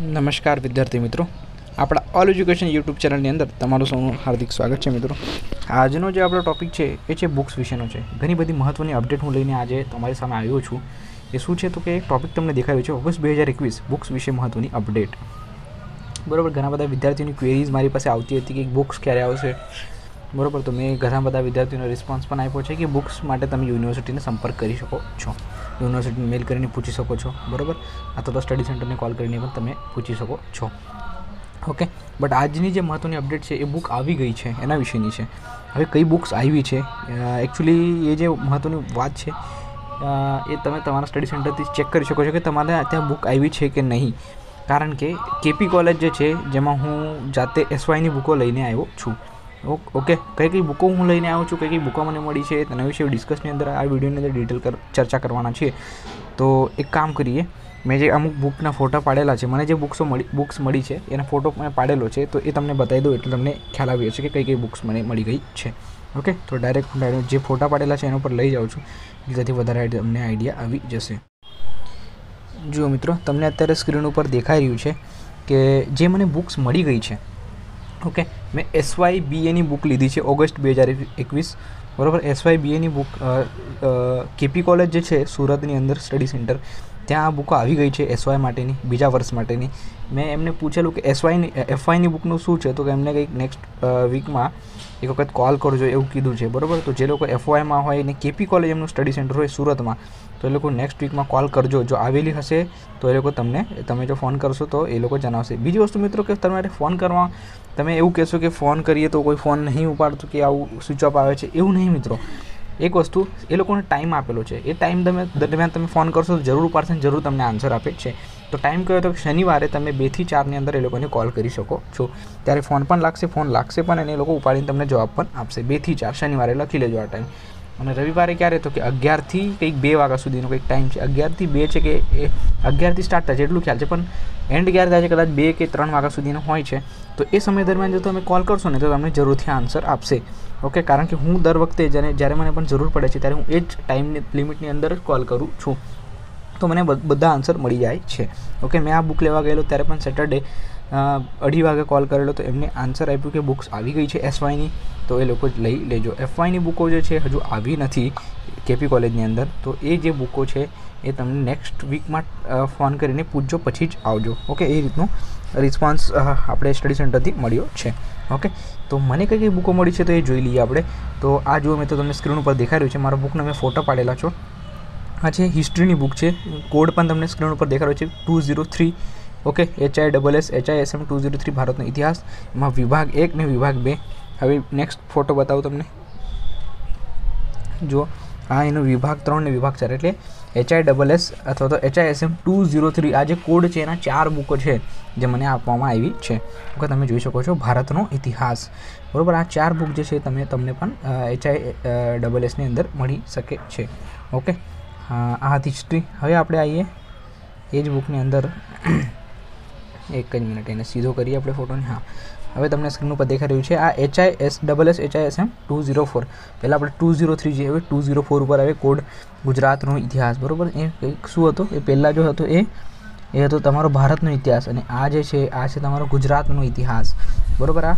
નમસ્કાર વિદ્યાર્થી મિત્રો. આપણા ઓલ એજ્યુકેશન યુટ્યુબ ચેનલની અંદર તમારું સૌનું હાર્દિક સ્વાગત છે મિત્રો. આજનો જે આપણો ટોપિક છે, એ છે બુક્સ વિશેનો છે. ઘણી બધી મહત્ત્વની અપડેટ હું લઈને આજે તમારી સામે આવ્યો છું. એ શું છે તો કે એક ટોપિક તમને દેખાયો છે, ઓગસ્ટ બે હજાર એકવીસ બુક્સ વિશે મહત્ત્વની અપડેટ બરાબર, ઘણા બધા વિદ્યાર્થીઓની ક્વેરીઝ મારી પાસે આવતી હતી કે બુક્સ ક્યારે આવશે? બરાબર, તો મેં ઘણા બધા વિદ્યાર્થીઓનો રિસ્પોન્સ પણ આપ્યો છે કે બુક્સ માટે તમે યુનિવર્સિટીને સંપર્ક કરી શકો છો. યુનિવર્સિટીને મેલ કરીને પૂછી શકો છો, બરાબર? અથવા તો સ્ટડી સેન્ટરને કોલ કરીને પણ તમે પૂછી શકો છો. ઓકે બટ આજની જે મહત્ત્વની અપડેટ છે, એ બુક આવી ગઈ છે, એના વિશેની છે. હવે કઈ બુક્સ આવી છે? એકચ્યુઅલી એ જે મહત્ત્વની વાત છે એ તમે તમારા સ્ટડી સેન્ટરથી ચેક કરી શકો છો કે તમારે ત્યાં બુક આવી છે કે નહીં. કારણ કે કેપી કોલેજ જે છે, જેમાં હું જાતે એસવાયની બુકો લઈને આવ્યો છું. ઓક- કઈ કઈ બુકો હું લઈને આવ્યો છું, કઈ કઈ બુકો મને મળી છે, તેના વિશે ડિસ્કસની અંદર આ વિડીયોની અંદર ડિટેલ ચર્ચા કરવાના છીએ તો એક કામ કરીએ. મેં જે અમુક બુકના ફોટા પાડેલા છે, મને જે બુક્સો મળી બુક્સ મળી છે, એના ફોટો મેં પાડેલો છે, તો એ તમને બતાવી દઉં એટલે તમને ખ્યાલ આવી જશે કે કઈ કઈ બુક્સ મને મળી ગઈ છે. ઓકે તો ડાયરેક્ટ ડાયરેક્ટ જે ફોટા પાડેલા છે, એના ઉપર લઈ જાઉં છું. જેથી વધારે તમને આઈડિયા આવી જશે. જુઓ મિત્રો, તમને અત્યારે સ્ક્રીન ઉપર દેખાઈ રહ્યું છે કે જે મને બુક્સ મળી ગઈ છે ઓકે મેં એસવાય બીએની બુક લીધી છે, ઓગસ્ટ બે હજાર એકવીસ. બરાબર? એસવાય બીએની બુક કેપી કોલેજ જે છે, સુરતની અંદર સ્ટડી સેન્ટર ત્યાં આ બુકો આવી ગઈ છે એસવાય માટેની, બીજા વર્ષ માટેની. મેં એમને પૂછેલું કે એસવાયની એફવાયની બુકનું શું છે? તો કે એમને કંઈક નેક્સ્ટ વીકમાં એક વખત કોલ કરજો એવું કીધું છે. બરાબર? તો જે લોકો એફઓઆઈમાં હોય ને કેપી કોલેજ એમનું સ્ટડી સેન્ટર હોય સુરતમાં, તો એ લોકો નેક્સ્ટ વીકમાં કોલ કરજો. જો આવેલી હશે, તો એ લોકો તમને, તમે જો ફોન કરશો તો એ લોકો જણાવશે. બીજી વસ્તુ મિત્રો કે તમારે ફોન કરવા, તમે એવું કહેશો કે ફોન કરીએ તો કોઈ ફોન નહીં ઉપાડતું કે આવું સ્વિચ ઓફ આવે છે? એવું નહીં મિત્રો. એક વસ્તુ, એ લોકોને ટાઈમ આપેલો છે. એ ટાઈમ તમે દરમિયાન તમે ફોન કરશો તો જરૂર ઉપાડશે જરૂર તમને આન્સર આપે છે. તો ટાઈમ કયો તો શનિવારે તમે બેથી ચારની અંદર એ લોકોને કોલ કરી શકો છો. ત્યારે ફોન પણ લાગશે ફોન લાગશે પણ અને એ લોકો ઉપાડીને તમને જવાબ પણ આપશે. બેથી ચાર, શનિવારે લખી લેજો આ ટાઈમ અને રવિવારે ક્યારે? તો કે અગિયારથી કંઈક બે વાગ્યા સુધીનો કંઈક ટાઈમ છે. અગિયારથી બે છે કે એ અગિયારથી સ્ટાર્ટ થાય છે એટલું ખ્યાલ છે. પણ એન્ડ ક્યારે થાય છે? કદાચ બે કે ત્રણ વાગ્યા સુધીનો હોય છે. તો એ સમય દરમિયાન જો તમે કોલ કરશો ને, તો તમને જરૂરથી આન્સર આપશે. ઓકે? કારણ કે હું દર વખતે જ્યારે જ્યારે મને પણ જરૂર પડે છે, ત્યારે હું એ જ ટાઈમની લિમિટની અંદર જ કોલ કરું છું. તો મને બધા આન્સર મળી જાય છે. ઓકે મેં આ બુક લેવા ગયેલો ત્યારે પણ સેટરડે અઢી વાગે કોલ કરેલો તો એમને આન્સર આપ્યું કે બુક્સ આવી ગઈ છે એસવાયની તો એ લોકો લઈ લેજો. એફવાયની બુકો જે છે હજુ આવી નથી કેપી કોલેજની અંદર, તો એ જે બુકો છે એ તમને નેક્સ્ટ વીકમાં ફોન કરીને પૂછજો, પછી જ આવજો. ઓકે એ રીતનું રિસ્પોન્સ આપણે સ્ટડી સેન્ટરથી મળ્યો છે. ઓકે તો મને કઈ કઈ બુકો મળી છે તો એ જોઈ લઈએ આપણે. તો આ જુઓ, મેં તો તમને સ્ક્રીન ઉપર દેખાઈ રહ્યું છે. મારા બુકનો મેં ફોટો પાડેલા છો. આ છે હિસ્ટ્રીની બુક છે. કોડ પણ તમને સ્ક્રીન ઉપર દેખાડ્યો છે. Two zero three okay H I double S H I S M two zero three ભારતનો ઇતિહાસ. એમાં વિભાગ એક ને વિભાગ બે. હવે નેક્સ્ટ ફોટો બતાવું તમને. જુઓ, આ એનો વિભાગ ત્રણ ને વિભાગ ચાર એટલે એચઆઈ ડબલ એસ અથવા તો H I S M two zero three આ જે કોડ છે એના ચાર બુકો છે જે મને આપવામાં આવી છે. ઓકે, તમે જોઈ શકો છો ભારતનો ઇતિહાસ. બરાબર, આ ચાર બુક જે છે તમે તમને પણ એચઆઈ ડબલ એસની અંદર મળી શકે છે. ઓકે? આ હતી હિસ્ટ્રી હવે આપણે આવીએ એ જ બુકની અંદર. એક જ મિનિટ એને સીધો કરીએ આપણે ફોટોને હા. હવે તમને સ્ક્રીન ઉપર દેખાઈ રહ્યું છે, આ H I S double S H I S M two zero four પહેલાં આપણે ટુ ઝીરો થ્રી જે હવે ટુ ઝીરો ફોર ઉપર આવે કોડ ગુજરાતનો ઇતિહાસ, બરાબર? એ શું હતો? એ પહેલાં જો હતો એ એ હતો તમારો ભારતનો ઇતિહાસ અને આ જે છે, આ છે તમારો ગુજરાતનો ઇતિહાસ. બરાબર? આ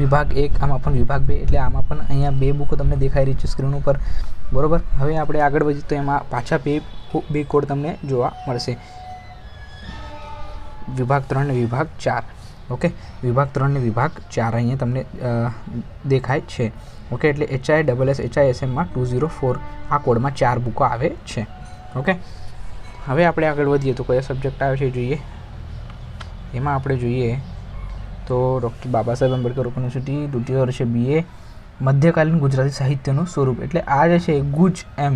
વિભાગ એક, આમાં પણ વિભાગ બે, એટલે આમાં પણ અહીંયા બે બુકો તમને દેખાઈ રહી છે સ્ક્રીન ઉપર. બરાબર? હવે આપણે આગળ વધીએ તો એમાં પાછા બે બે કોડ તમને જોવા મળશે. વિભાગ ત્રણ ને વિભાગ ચાર. ઓકે? વિભાગ ત્રણ ને વિભાગ ચાર અહીંયા તમને દેખાય છે. ઓકે? એટલે H I double S H I એસએમમાં two zero four આ કોડમાં ચાર બુકો આવે છે. ઓકે? હવે આપણે આગળ વધીએ તો કયા સબ્જેક્ટ આવે છે જોઈએ. એમાં આપણે જોઈએ તો ડૉક્ટર બાબા સાહેબ આંબેડકર યુનિવર્સિટી દ્વિતીય વર્ષે બીએ મધ્યકાલીન ગુજરાતી સાહિત્યનું સ્વરૂપ. એટલે આ જે છે ગુજ એમ.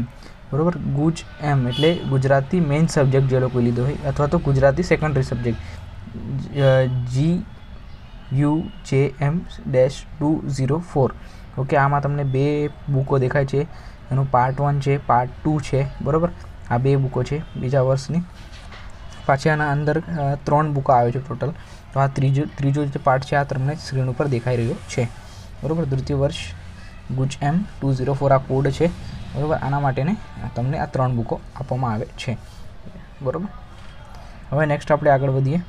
બરાબર? ગુજ એમ. એટલે ગુજરાતી મેઇન સબ્જેક્ટ જે લોકો લીધો હોય, અથવા તો Gujarati secondary subject G U J M dash two zero four okay, આમાં તમને બે બુકો દેખાય છે. એનું પાર્ટ વન છે પાર્ટ ટુ છે. બરાબર? આ બે બુકો છે, બીજા વર્ષની. પાછી આના અંદર ત્રણ બુકો આવે છે ટોટલ તો આ ત્રીજો ત્રીજો જે પાર્ટ છે, આ તમને સ્ક્રીન ઉપર દેખાઈ રહ્યો છે. બરાબર? દ્વિતીય વર્ષ GUJ M two zero four આ કોડ છે. બરાબર? આના માટેને તમને આ ત્રણ બુકો આપવામાં આવે છે. બરાબર? હવે નેક્સ્ટ આપણે આગળ વધીએ.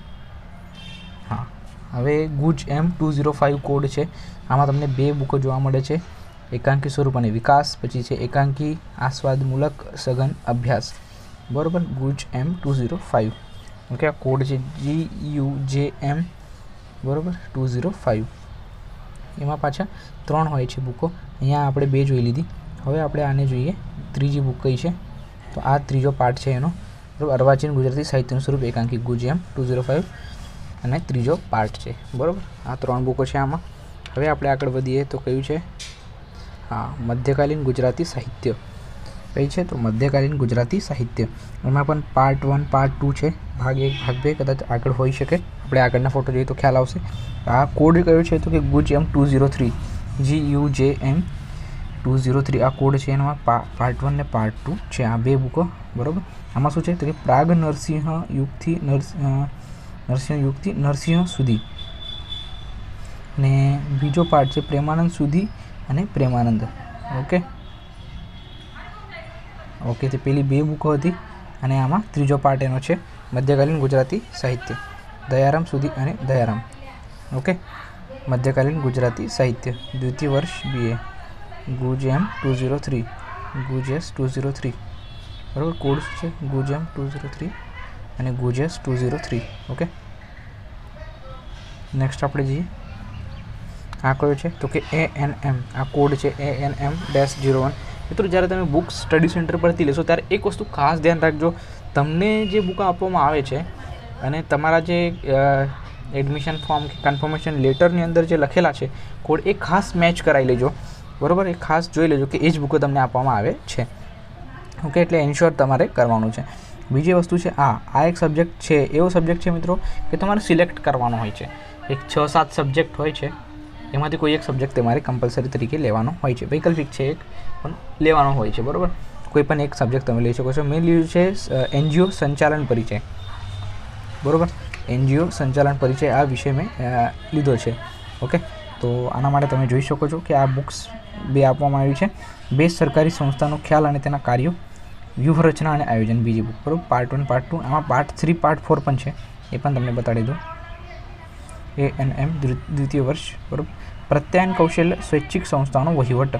હા. હવે GUJ M two zero five code છે. આમાં તમને બે બુકો જોવા મળે છે. એકાંકી સ્વરૂપ અને વિકાસ, પછી છે એકાંકી, આસ્વાદમૂલક, સઘન અભ્યાસ. બરાબર? GUJ M two zero five okay, આ કોડ છે જી યુ જે એમ બરાબર? ટુ ઝીરો ફાઇવ એમાં પાછા ત્રણ હોય છે બુકો. અહીંયા આપણે બે જોઈ લીધી. હવે આપણે આને જોઈએ. ત્રીજી બુક કઈ છે? તો આ ત્રીજો પાર્ટ છે એનો. બરાબર? અર્વાચીન ગુજરાતી સાહિત્યનું સ્વરૂપ એકાંકી GUJ M two zero five. અને ત્રીજો પાર્ટ છે. બરાબર? આ ત્રણ બુકો છે આમાં. હવે આપણે આગળ વધીએ તો કયું છે? હા, મધ્યકાલીન ગુજરાતી સાહિત્ય. કઈ છે? તો મધ્યકાલીન ગુજરાતી સાહિત્ય. એમાં પણ પાર્ટ વન પાર્ટ ટુ છે. ભાગ એક, ભાગ બે કદાચ આગળ હોઈ શકે. આપણે આગળના ફોટો જોઈએ તો ખ્યાલ આવશે. આ કોડ કયો છે તો કે GUJ M two zero three G U J M two zero three આ કોડ છે એમાં પાર્ટ વન ને પાર્ટ ટુ છે. આ બે બુકો બરાબર? આમાં શું છે? તો કે પ્રાગ નરસિંહ યુગથી નરસિંહ યુગથી નરસિંહ સુધી. ને બીજો પાર્ટ છે પ્રેમાનંદ સુધી અને પ્રેમાનંદ. ઓકે? ઓકે તે પેલી બે બુકો હતી અને આમાં ત્રીજો પાર્ટ એનો છે, મધ્યકાલીન ગુજરાતી સાહિત્ય, દયારામ સુધી અને દયારામ. ઓકે, મધ્યકાલીન ગુજરાતી સાહિત્ય, દ્વિતીય વર્ષ BA GUJ M two zero three GUJ S two zero three બરાબર કોડ છે? GUJ M two zero three અને GUJ S two zero three okay next આપણે જઈએ. આ કયો છે? તો કે એ એન એમ આ કોડ છે A N M dash zero one મિત્રો, જ્યારે તમે બુક સ્ટડી સેન્ટર પરથી લેશો, ત્યારે એક વસ્તુ ખાસ ધ્યાન રાખજો. તમને જે બુક આપવામાં આવે છે અને તમારા જે એડમિશન ફોર્મ કે કન્ફર્મેશન લેટરની અંદર જે લખેલા છે કોડ એ ખાસ મેચ કરાવી લેજો. બરાબર? એ ખાસ જોઈ લેજો કે એ જ બુકો તમને આપવામાં આવે છે. ઓકે? એટલે એન્શ્યોર તમારે કરવાનું છે. બીજી વસ્તુ છે આ. આ એક સબ્જેક્ટ છે. એવો સબ્જેક્ટ છે મિત્રો કે તમારે સિલેક્ટ કરવાનો હોય છે. એક છ સાત સબ્જેક્ટ હોય છે. એમાંથી કોઈ એક સબ્જેક્ટ તમારે કમ્પલસરી તરીકે લેવાનો હોય છે. વૈકલ્પિક છે એક, પણ લેવાનો હોય છે, બરાબર? કોઈ પણ એક સબ્જેક્ટ તમે લઈ શકો છો. મેં લીધું છે એનજીઓ સંચાલન પરિચય. બરાબર? એનજીઓ સંચાલન પરિચય આ વિષય મેં લીધો છે. ઓકે? તો આના માટે તમે જોઈ શકો છો કે આ બુક્સ બે આપવામાં આવ્યું છે. બે સરકારી સંસ્થાનો ખ્યાલ અને તેના કાર્યો, વ્યૂહરચના અને આયોજન. બીજી બુક, બરાબર? પાર્ટ વન પાર્ટ ટુ આમાં પાર્ટ થ્રી પાર્ટ ફોર પણ છે. એ પણ તમને બતાડી દઉં. એ એન એમ દ્વિતીય વર્ષ બરાબર પ્રત્યાયન કૌશલ્ય સ્વૈચ્છિક સંસ્થાનો વહીવટ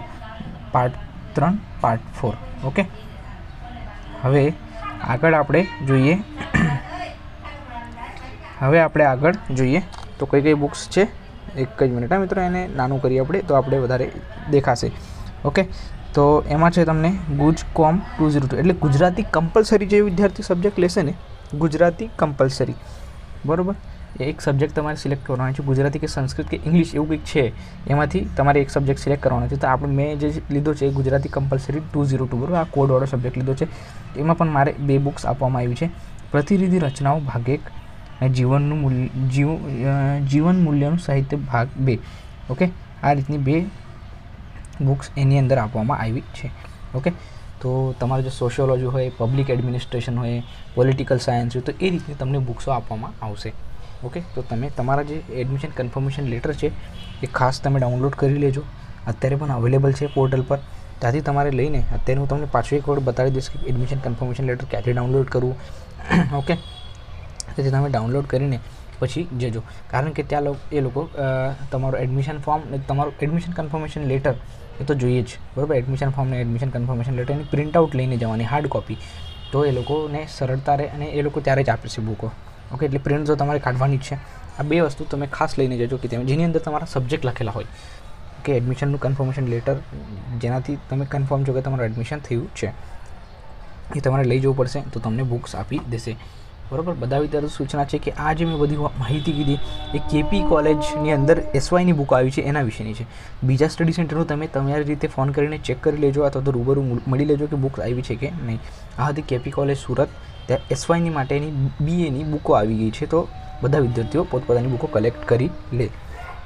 પાર્ટ ત્રણ પાર્ટ ફોર ઓકે હવે આગળ આપણે જોઈએ, હવે આપણે આગળ જોઈએ, તો કઈ કઈ બુક્સ છે? એક જ મિનિટ હા મિત્રો, એને નાનું કરીએ આપણે, તો આપણે વધારે દેખાશે ઓકે તો એમાં છે તમને ગુજ કોમ ટુ ઝીરો ટુ, એટલે ગુજરાતી કમ્પલસરી જે વિદ્યાર્થી સબ્જેક્ટ લેશે ને, ગુજરાતી કમ્પલસરી બરાબર? એક સબ્જેક્ટ તમારે સિલેક્ટ કરવાનો છે, ગુજરાતી કે સંસ્કૃત કે ઇંગ્લિશ એવું કંઈક છે, એમાંથી તમારે એક સબ્જેક્ટ સિલેક્ટ કરવાનો છે. તો આપણે મેં જે લીધો છે એ Gujarati compulsory two zero two બરોબર? આ કોડવાળો સબ્જેક્ટ લીધો છે. એમાં પણ મારે બે બુક્સ આપવામાં આવી છે. પ્રતિનિધિ રચનાઓ ભાગ એક અને જીવનનું મૂલ્ય, જીવ જીવન મૂલ્યનું સાહિત્ય ભાગ બે. ઓકે? આ રીતની બે બુક્સ એની અંદર આપવામાં આવી છે. ઓકે? તો તમારે જો સોશિયોલોજી હોય પબ્લિક એડમિનિસ્ટ્રેશન હોય પોલિટિકલ સાયન્સ હોય, તો એ રીતની તમને બુક્સો આપવામાં આવશે. ઓકે, તો તમે તમારા જે એડમિશન કન્ફર્મેશન લેટર છે, એ ખાસ તમે ડાઉનલોડ કરી લેજો. અત્યારે પણ અવેલેબલ છે પોર્ટલ પર. ત્યાંથી તમારે લઈને અત્યારે હું તમને પાછું એક વખત બતાવી દઈશ કે એડમિશન કન્ફર્મેશન લેટર ક્યાંથી ડાઉનલોડ કરવું. ઓકે? તેથી તમે ડાઉનલોડ કરીને પછી જજો. કારણ કે ત્યાં લોકો, એ લોકો તમારું એડમિશન ફોર્મ ને તમારું એડમિશન કન્ફર્મેશન લેટર એ તો જોઈએ જ. બરાબર? એડમિશન ફોર્મને એડમિશન કન્ફર્મેશન લેટરની પ્રિન્ટ આઉટ લઈને જવાની હાર્ડ કોપી તો એ લોકોને સરળતા રહે અને એ લોકો ત્યારે જ આપે બુકો. ઓકે, એટલે પ્રિન્ટ જો તમારે કાઢવાની છે. આ બે વસ્તુ તમે ખાસ લઈને જજો કે જેની અંદર તમારા સબ્જેક્ટ લખેલા હોય. કે એડમિશનનું કન્ફર્મેશન લેટર જેનાથી તમે કન્ફર્મ છો કે તમારું એડમિશન થયું છે. એ તમારે લઈ જવું પડશે, તો તમને બુક્સ આપી દેશે. બરાબર? બધા વિદ્યાર્થીઓ સૂચના છે કે આ જે મેં બધી માહિતી કીધી, એ કેપી કોલેજની અંદર એસવાયની બુક આવી છે, એના વિશેની છે. બીજા સ્ટડી સેન્ટરનું તમે તમારી રીતે ફોન કરીને ચેક કરી લેજો, અથવા તો રૂબરૂ મળી લેજો કે બુક્સ આવી છે કે નહીં. આ હતી કેપી કોલેજ સુરત. ત્યાં એસવાયની માટેની બીએની બુકો આવી ગઈ છે, તો બધા વિદ્યાર્થીઓ પોતપોતાની બુકો કલેક્ટ કરી લે.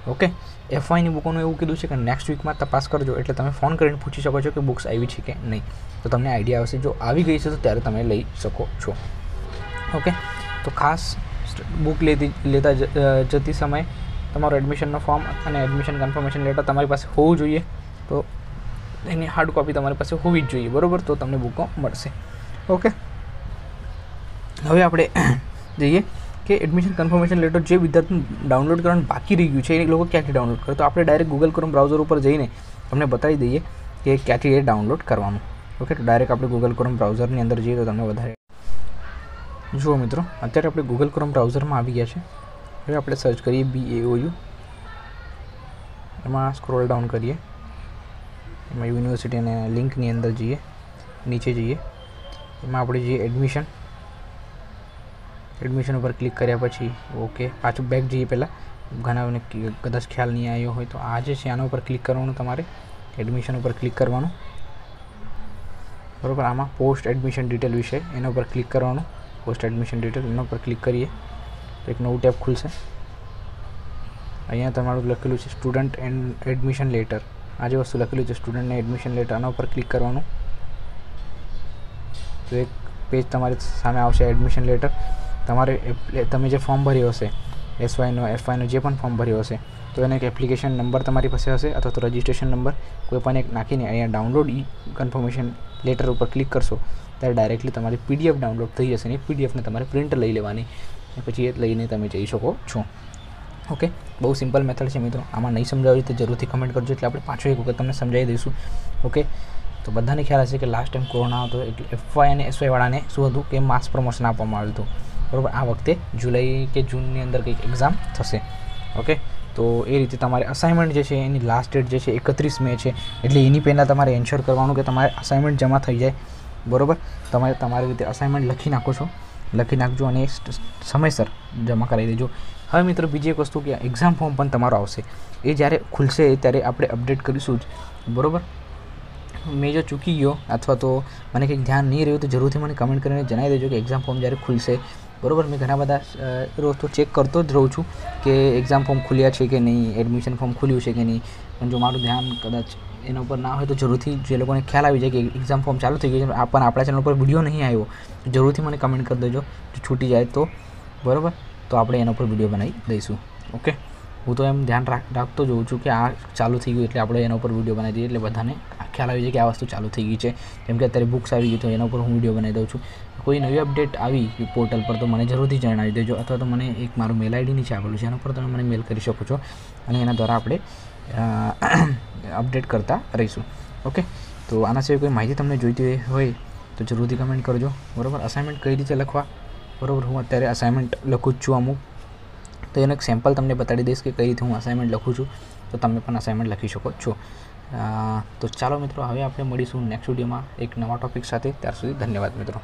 ઓકે એફવાયની બુકોનું એવું કીધું છે કે નેક્સ્ટ વીકમાં તપાસ કરજો, એટલે તમે ફોન કરીને પૂછી શકો છો કે બુક્સ આવી છે કે નહીં. તો તમને આઈડિયા આવશે, જો આવી ગઈ છે, તો ત્યારે તમે લઈ શકો છો. ઓકે તો ખાસ બુક લેતી, લેતા જતી સમયે તમારું એડમિશનનો ફોર્મ અને એડમિશન કન્ફર્મેશન લેટર તમારી પાસે હોવું જોઈએ, તો એની હાર્ડ કોપી તમારી પાસે હોવી જ જોઈએ. બરાબર? તો તમને બુકો મળશે. ઓકે હવે આપણે જઈએ કે એડમિશન કન્ફર્મેશન લેટર જે વિદ્યાર્થી ડાઉનલોડ કરવાનું બાકી રહી ગયું છે એ લોકો ક્યાંથી ડાઉનલોડ કરે? તો આપણે ડાયરેક્ટ ગૂગલ ક્રોમ બ્રાઉઝર ઉપર જઈને તમને બતાવી દઈએ કે ક્યાંથી એ ડાઉનલોડ કરવાનું. ઓકે તો ડાયરેક્ટ આપણે ગૂગલ ક્રોમ બ્રાઉઝરની અંદર જઈએ તો તમને વધારે જુઓ મિત્રો, અત્યારે આપણે ગૂગલ ક્રોમ બ્રાઉઝરમાં આવી ગયા છે. હવે આપણે સર્ચ કરીએ બી યુ એમાં સ્ક્રોલ ડાઉન કરીએ. એમાં યુનિવર્સિટી અને લિંકની અંદર જઈએ. નીચે જઈએ. એમાં આપણે જઈએ એડમિશન એડમિશન ઉપર ક્લિક કર્યા પછી ઓકે પાછું બેક જઈએ પહેલાં. ઘણાને કદાચ ખ્યાલ નહીં આવ્યો હોય તો આ જે છે, આના ઉપર ક્લિક કરવાનું તમારે. એડમિશન ઉપર ક્લિક કરવાનું. બરાબર, આમાં પોસ્ટ એડમિશન ડિટેલ વિશે એના ઉપર ક્લિક કરવાનું. પોસ્ટ એડમિશન ડિટેલ એના ઉપર ક્લિક કરીએ. તો એક નવું ટેબ ખુલશે. અહીંયા તમારું લખેલું છે સ્ટુડન્ટ એન્ડ એડમિશન લેટર આ જે વસ્તુ લખેલું છે સ્ટુડન્ટને એડમિશન લેટર આના ઉપર ક્લિક કરવાનું. તો એક પેજ તમારી સામે આવશે એડમિશન લેટર તમારે તમે જે ફોર્મ ભર્યો હશે એસવાયનો એફવાયનો જે પણ ફોર્મ ભર્યો હશે, તો એને એક એપ્લિકેશન નંબર તમારી પાસે હશે અથવા તો રજિસ્ટ્રેશન નંબર કોઈ પણ એક નાખીને અહીંયા ડાઉનલોડ ઈ કન્ફર્મેશન લેટર ઉપર ક્લિક કરશો, ત્યારે ડાયરેક્ટલી તમારી પીડીએફ ડાઉનલોડ થઈ જશે ને એ પીડીએફને તમારે પ્રિન્ટ લઈ લેવાની પછી એ લઈને તમે જઈ શકો છો. ઓકે બહુ સિમ્પલ મેથડ છે મિત્રો. આમાં નહીં સમજાવ્યું તો જરૂરથી કમેન્ટ કરજો, એટલે આપણે પાછો એક વખત તમને સમજાવી દઈશું. ઓકે તો બધાને ખ્યાલ હશે કે લાસ્ટ ટાઈમ કોરોના હતો, એટલે એફવાય અને એસવાયવાળાને શું હતું કે માસ પ્રમોશન આપવામાં આવ્યું હતું. બરાબર? આ વખતે જુલાઈ કે જૂનની અંદર કંઈક એક્ઝામ થશે. ઓકે તો એ રીતે તમારે અસાઇનમેન્ટ જે છે, એની લાસ્ટ ડેટ જે છે, એકત્રીસ મે છે. એટલે એની પહેલાં તમારે એન્શ્યોર કરવાનું કે તમારે અસાઇનમેન્ટ જમા થઈ જાય. બરાબર? તમે તમારી રીતે અસાઇનમેન્ટ લખી નાખો છો. લખી નાખજો અને સમયસર જમા કરાવી દેજો. હવે મિત્રો, બીજી એક વસ્તુ કે એક્ઝામ ફોર્મ પણ તમારો આવશે. એ જ્યારે ખુલશે ત્યારે આપણે અપડેટ કરીશું જ. બરાબર? મેં જો ચૂકી ગયો અથવા તો મને કંઈક ધ્યાન નહીં રહ્યું તો જરૂરથી મને કમેન્ટ કરીને જણાવી દેજો કે એક્ઝામ ફોર્મ જ્યારે ખુલશે બરાબર? મેં ઘણા બધા રોજ તો ચેક કરતો જ રહું છું કે એક્ઝામ ફોર્મ ખુલ્યા છે કે નહીં એડમિશન ફોર્મ ખુલ્યું છે કે નહીં. પણ જો મારું ધ્યાન કદાચ એના ઉપર ના હોય તો જરૂરથી જે લોકોને ખ્યાલ આવી જાય કે એક્ઝામ ફોર્મ ચાલુ થઈ ગયું છે પણ આપણા ચેનલ પર વીડિયો નહીં આવ્યો જરૂરથી મને કમેન્ટ કરી દેજો. જો છૂટી જાય તો, બરાબર? તો આપણે એના ઉપર વીડિયો બનાવી દઈશું. ઓકે હું તો એમ ધ્યાન રાખ, રાખતો જોઉં છું કે આ ચાલુ થઈ ગયું એટલે આપણે એના ઉપર વીડિયો બનાવી દઈએ એટલે બધાને ખ્યાલ આવી જાય કે આ વસ્તુ ચાલુ થઈ ગઈ છે. જેમ કે અત્યારે બુક્સ આવી ગઈ તો એના ઉપર હું વીડિયો બનાવી દઉં છું. કોઈ નવી અપડેટ આવી પોર્ટલ પર તો મને જરૂરથી જણાવી દેજો અથવા તો મને એક મારું મેલ આઈડી નીચે આપેલું છે, એના પર તમે મને મેલ કરી શકો છો અને એના દ્વારા આપણે અપડેટ કરતા રહીશું. ઓકે? તો આના સિવાય કોઈ માહિતી તમને જોઈતી હોય તો જરૂરથી કમેન્ટ કરજો. બરાબર? અસાઇનમેન્ટ કઈ રીતે લખવા? બરાબર? હું અત્યારે અસાઇનમેન્ટ લખું જ છું અમુક. તો એનું એક સેમ્પલ તમને બતાડી દઈશ કે કઈ રીતે હું અસાઇનમેન્ટ લખું છું. તો તમે પણ અસાઇનમેન્ટ લખી શકો છો. તો ચાલો મિત્રો, હવે આપણે મળીશું નેક્સ્ટ વિડીયોમાં એક નવા ટોપિક સાથે. ત્યાર સુધી ધન્યવાદ મિત્રો.